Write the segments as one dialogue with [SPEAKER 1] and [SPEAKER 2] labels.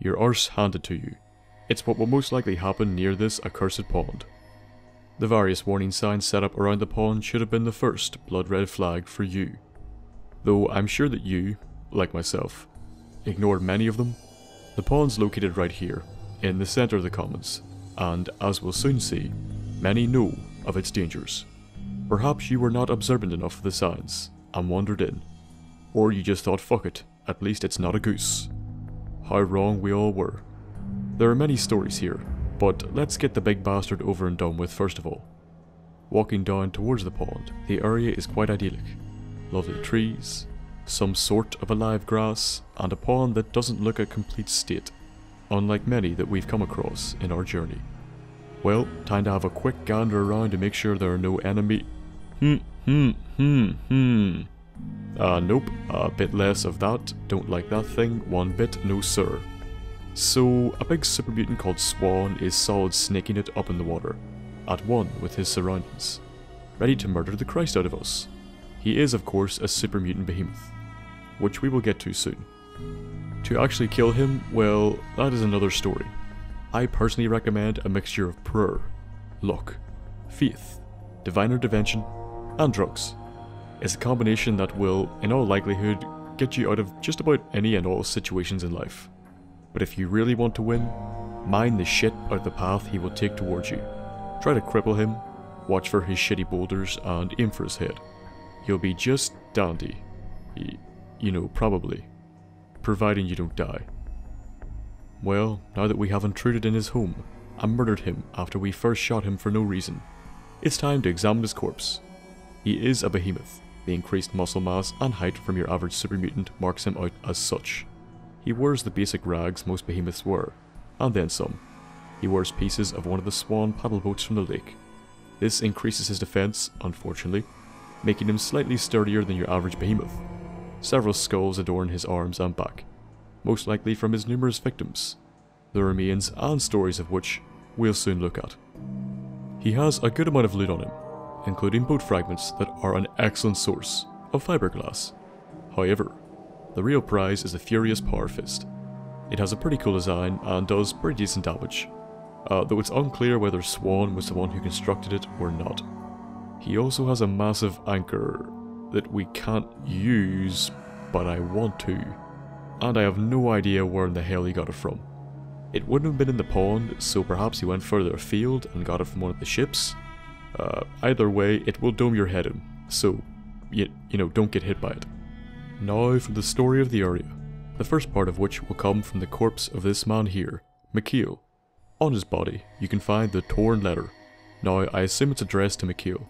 [SPEAKER 1] Your arse handed to you. It's what will most likely happen near this accursed pond. The various warning signs set up around the pond should have been the first blood red flag for you. Though I'm sure that you, like myself, ignored many of them. The pond's located right here, in the centre of the commons, and as we'll soon see, many know of its dangers. Perhaps you were not observant enough of the signs and wandered in. Or you just thought, fuck it, at least it's not a goose. How wrong we all were. There are many stories here, but let's get the big bastard over and done with first of all. Walking down towards the pond, the area is quite idyllic. Lovely trees, some sort of alive grass, and a pond that doesn't look a complete state, unlike many that we've come across in our journey. Well, time to have a quick gander around to make sure there are no enemy. Hmm, hmm, hmm, hmm. Uh, nope, a bit less of that, don't like that thing, one bit, no sir. So, a big super mutant called Swan is solid snaking it up in the water, at one with his surroundings, ready to murder the Christ out of us. He is, of course, a super mutant behemoth, which we will get to soon. To actually kill him, well, that is another story. I personally recommend a mixture of prayer, luck, faith, divine intervention, and drugs. It's a combination that will, in all likelihood, get you out of just about any and all situations in life. But if you really want to win, mind the shit out of the path he will take towards you. Try to cripple him, watch for his shitty boulders, and aim for his head. You'll be just dandy. Y- you know, probably. Providing you don't die. Well, now that we have intruded in his home and murdered him after we first shot him for no reason, it's time to examine his corpse. He is a behemoth. The increased muscle mass and height from your average super mutant marks him out as such. He wears the basic rags most behemoths wear, and then some. He wears pieces of one of the swan paddle boats from the lake. This increases his defense, unfortunately, making him slightly sturdier than your average behemoth. Several skulls adorn his arms and back, most likely from his numerous victims, the remains and stories of which we'll soon look at. He has a good amount of loot on him, including boat fragments that are an excellent source of fiberglass. However, the real prize is the Furious Power Fist. It has a pretty cool design and does pretty decent damage, uh, though it's unclear whether Swan was the one who constructed it or not. He also has a massive anchor that we can't use, but I want to, and I have no idea where in the hell he got it from. It wouldn't have been in the pond, so perhaps he went further afield and got it from one of the ships. Uh, either way, it will dome your head in, so, you, you know, don't get hit by it. Now for the story of the area, the first part of which will come from the corpse of this man here, Mikail. On his body, you can find the torn letter. Now, I assume it's addressed to Mikail.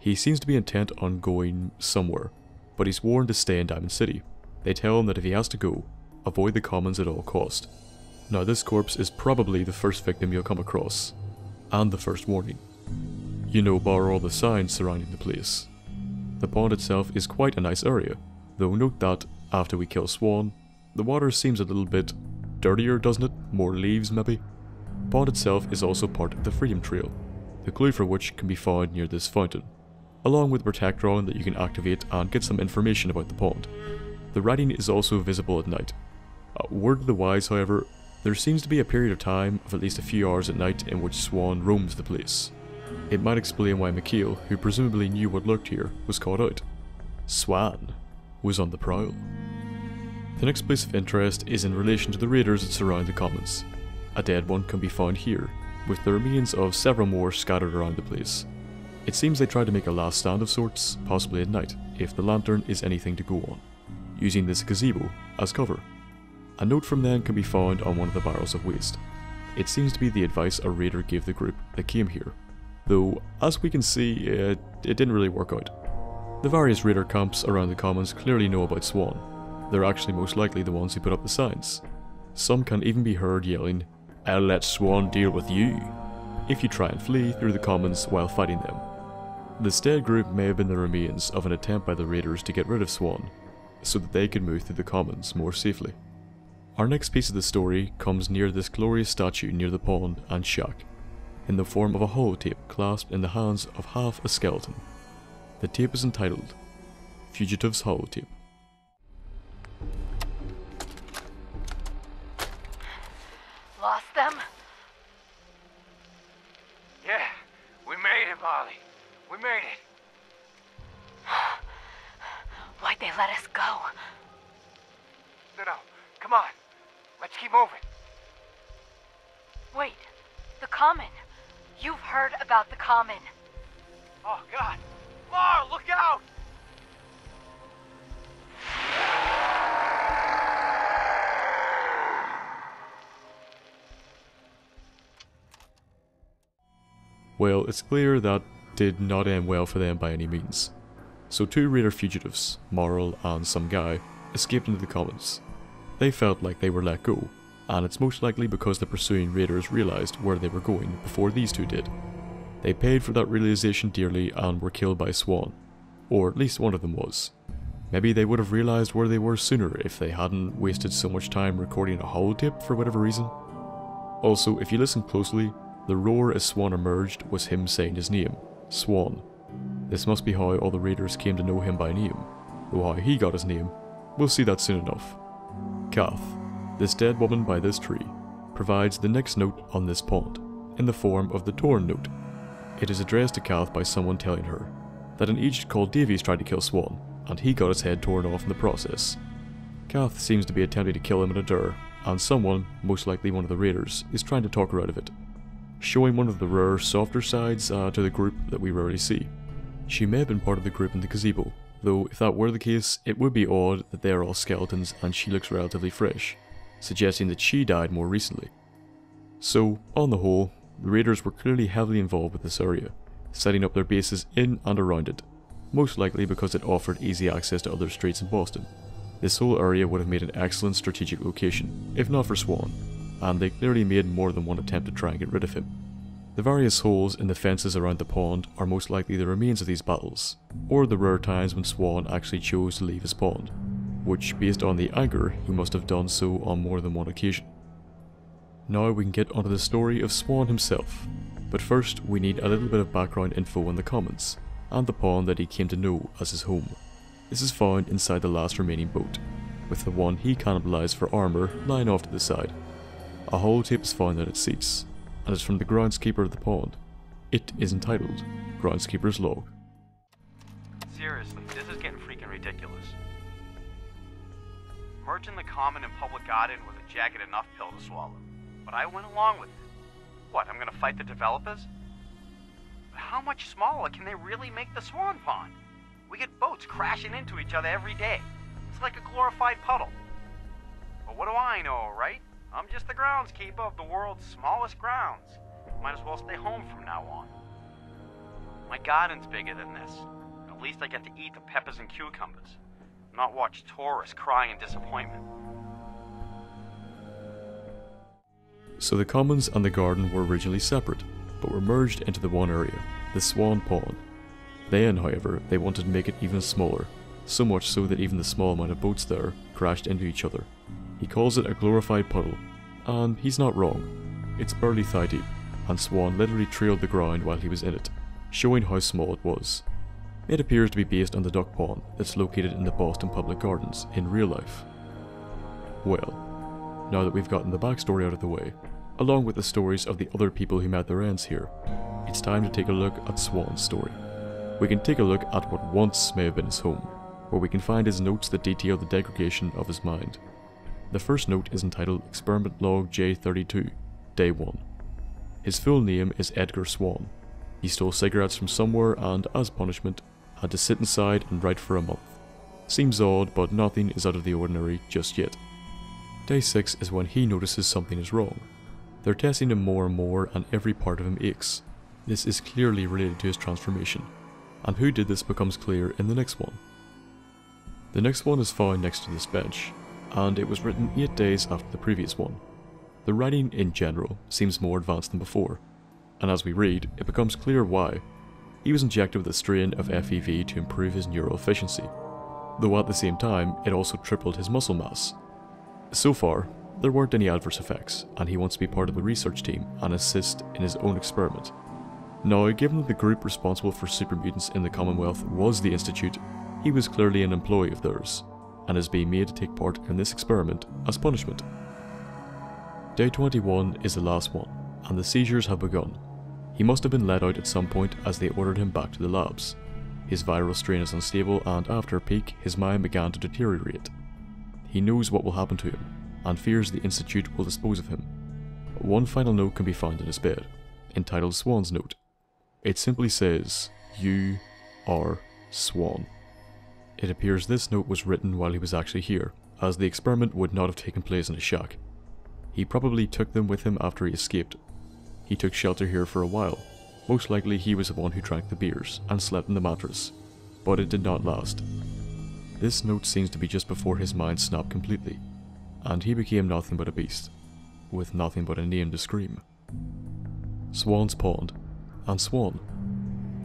[SPEAKER 1] He seems to be intent on going somewhere, but he's warned to stay in Diamond City. They tell him that if he has to go, avoid the commons at all cost. Now this corpse is probably the first victim you'll come across, and the first warning. You know bar all the signs surrounding the place. The pond itself is quite a nice area, though note that, after we kill Swan, the water seems a little bit dirtier, doesn't it? More leaves, maybe? Pond itself is also part of the Freedom Trail, the clue for which can be found near this fountain, along with Protectron that you can activate and get some information about the pond. The writing is also visible at night. Uh, word of the wise, however, there seems to be a period of time of at least a few hours at night in which Swan roams the place. It might explain why Mikail, who presumably knew what lurked here, was caught out. Swan was on the prowl. The next place of interest is in relation to the raiders that surround the commons. A dead one can be found here, with the remains of several more scattered around the place. It seems they tried to make a last stand of sorts, possibly at night, if the lantern is anything to go on, using this gazebo as cover. A note from them can be found on one of the barrels of waste. It seems to be the advice a raider gave the group that came here, though as we can see, it, it didn't really work out. The various raider camps around the commons clearly know about Swan. They're actually most likely the ones who put up the signs. Some can even be heard yelling, I'll let Swan deal with you, if you try and flee through the commons while fighting them. This dead group may have been the remains of an attempt by the raiders to get rid of Swan, so that they could move through the commons more safely. Our next piece of the story comes near this glorious statue near the pond and shack, in the form of a holotape clasped in the hands of half a skeleton. The tape is entitled Fugitive's Holotape.
[SPEAKER 2] Lost them?
[SPEAKER 3] Yeah, we made it, Molly. We made it.
[SPEAKER 2] Why'd they let us go?
[SPEAKER 3] No, no, come on. Let's keep moving.
[SPEAKER 2] Wait, the Common. You've heard about the Common.
[SPEAKER 3] Oh, God. Mar, look out!
[SPEAKER 1] Well, it's clear that did not end well for them by any means. So two raider fugitives, Marl and some guy, escaped into the commons. They felt like they were let go, and it's most likely because the pursuing raiders realised where they were going before these two did. They paid for that realisation dearly and were killed by Swan, or at least one of them was. Maybe they would have realised where they were sooner if they hadn't wasted so much time recording a holotape for whatever reason. Also, if you listen closely, the roar as Swan emerged was him saying his name, Swan. This must be how all the raiders came to know him by name, though how he got his name, we'll see that soon enough. Kath, this dead woman by this tree, provides the next note on this pond, in the form of the torn note. It is addressed to Kath by someone telling her that an Egypt called Davies tried to kill Swan, and he got his head torn off in the process. Kath seems to be attempting to kill him in a dur, and someone, most likely one of the raiders, is trying to talk her out of it showing one of the rare, softer sides uh, to the group that we rarely see. She may have been part of the group in the gazebo, though if that were the case, it would be odd that they are all skeletons and she looks relatively fresh, suggesting that she died more recently. So, on the whole, the raiders were clearly heavily involved with this area, setting up their bases in and around it, most likely because it offered easy access to other streets in Boston. This whole area would have made an excellent strategic location, if not for Swan, and they clearly made more than one attempt to try and get rid of him. The various holes in the fences around the pond are most likely the remains of these battles, or the rare times when Swan actually chose to leave his pond, which, based on the anger, he must have done so on more than one occasion. Now we can get onto the story of Swan himself, but first we need a little bit of background info on the commons, and the pond that he came to know as his home. This is found inside the last remaining boat, with the one he cannibalized for armour lying off to the side. A holotape is found at its seats, and is from the groundskeeper of the pond. It is entitled Groundskeeper's Log.
[SPEAKER 4] Seriously, this is getting freaking ridiculous. Merging the common and public garden was a jagged enough pill to swallow, but I went along with it. What, I'm gonna fight the developers? But how much smaller can they really make the swan pond? We get boats crashing into each other every day. It's like a glorified puddle. But what do I know, right? I'm just the groundskeeper of the world's smallest grounds. Might as well stay home from now on. My garden's bigger than this. At least I get to eat the peppers and cucumbers, not watch tourists cry in disappointment.
[SPEAKER 1] So the commons and the garden were originally separate, but were merged into the one area, the Swan Pond. Then, however, they wanted to make it even smaller, so much so that even the small amount of boats there crashed into each other. He calls it a glorified puddle, and he's not wrong. It's barely thigh deep, and Swan literally trailed the ground while he was in it, showing how small it was. It appears to be based on the duck pond that's located in the Boston Public Gardens in real life. Well, now that we've gotten the backstory out of the way, along with the stories of the other people who met their ends here, it's time to take a look at Swan's story. We can take a look at what once may have been his home, where we can find his notes that detail the degradation of his mind. The first note is entitled Experiment Log J32, Day 1. His full name is Edgar Swan. He stole cigarettes from somewhere and, as punishment, had to sit inside and write for a month. Seems odd, but nothing is out of the ordinary just yet. Day 6 is when he notices something is wrong. They're testing him more and more, and every part of him aches. This is clearly related to his transformation, and who did this becomes clear in the next one. The next one is found next to this bench, and it was written 8 days after the previous one. The writing in general seems more advanced than before, and as we read, it becomes clear why. He was injected with a strain of FEV to improve his neural efficiency, though at the same time it also tripled his muscle mass. So far, there weren't any adverse effects, and he wants to be part of the research team and assist in his own experiment. Now, given that the group responsible for super mutants in the Commonwealth was the Institute, he was clearly an employee of theirs, and is being made to take part in this experiment as punishment. Day 21 is the last one, and the seizures have begun. He must have been let out at some point as they ordered him back to the labs. His viral strain is unstable, and after a peak, his mind began to deteriorate. He knows what will happen to him, and fears the Institute will dispose of him. One final note can be found in his bed, entitled Swan's Note. It simply says, You are Swan. It appears this note was written while he was actually here, as the experiment would not have taken place in a shack. He probably took them with him after he escaped. He took shelter here for a while. Most likely he was the one who drank the beers and slept in the mattress, but it did not last. This note seems to be just before his mind snapped completely, and he became nothing but a beast, with nothing but a name to scream. Swan's Pond, and Swan,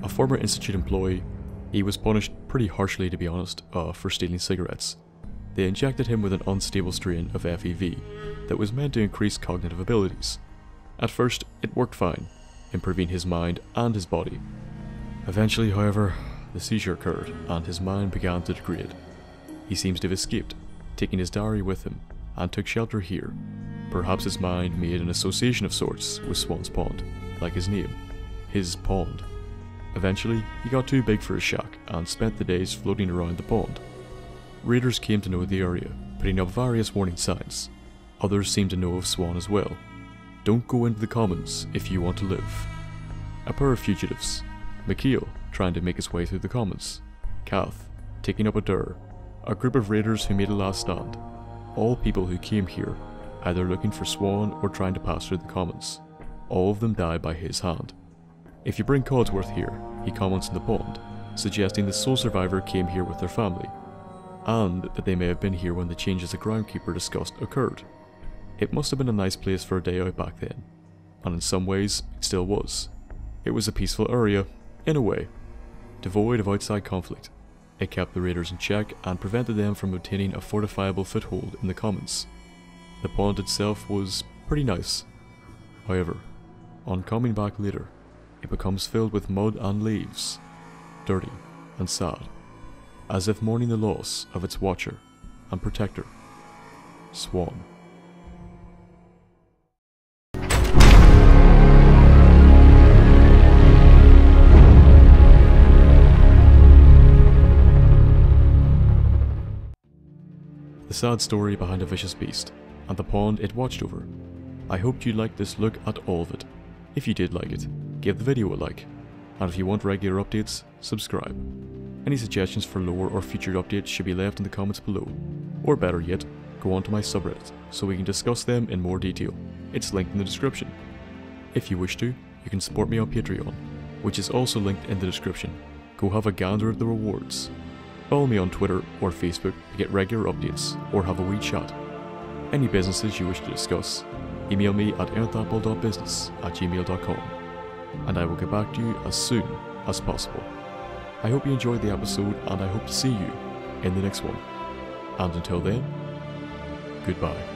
[SPEAKER 1] a former Institute employee, he was punished pretty harshly to be honest, uh, for stealing cigarettes. They injected him with an unstable strain of FEV that was meant to increase cognitive abilities. At first, it worked fine, improving his mind and his body. Eventually, however, the seizure occurred and his mind began to degrade. He seems to have escaped, taking his diary with him, and took shelter here. Perhaps his mind made an association of sorts with Swan's Pond, like his name, his pond. Eventually, he got too big for his shack and spent the days floating around the pond. Raiders came to know the area, putting up various warning signs. Others seemed to know of Swan as well. Don't go into the commons if you want to live. A pair of fugitives. Mikail, trying to make his way through the commons. Kath, taking up a dur. A group of raiders who made a last stand. All people who came here, either looking for Swan or trying to pass through the commons. All of them die by his hand. If you bring Codsworth here, he comments in the pond, suggesting the sole survivor came here with their family, and that they may have been here when the changes the groundkeeper discussed occurred. It must have been a nice place for a day out back then, and in some ways, it still was. It was a peaceful area, in a way, devoid of outside conflict. It kept the raiders in check and prevented them from obtaining a fortifiable foothold in the commons. The pond itself was pretty nice. However, on coming back later, it becomes filled with mud and leaves, dirty and sad, as if mourning the loss of its watcher and protector, Swan. Sad story behind a vicious beast, and the pond it watched over. I hoped you liked this look at all of it. If you did like it, give the video a like, and if you want regular updates, subscribe. Any suggestions for lore or future updates should be left in the comments below, or better yet, go onto my subreddit so we can discuss them in more detail. It's linked in the description. If you wish to, you can support me on Patreon, which is also linked in the description. Go have a gander at the rewards. Follow me on Twitter or Facebook to get regular updates or have a wee chat. Any businesses you wish to discuss, email me at earthapple.business at gmail.com and I will get back to you as soon as possible. I hope you enjoyed the episode and I hope to see you in the next one. And until then, goodbye.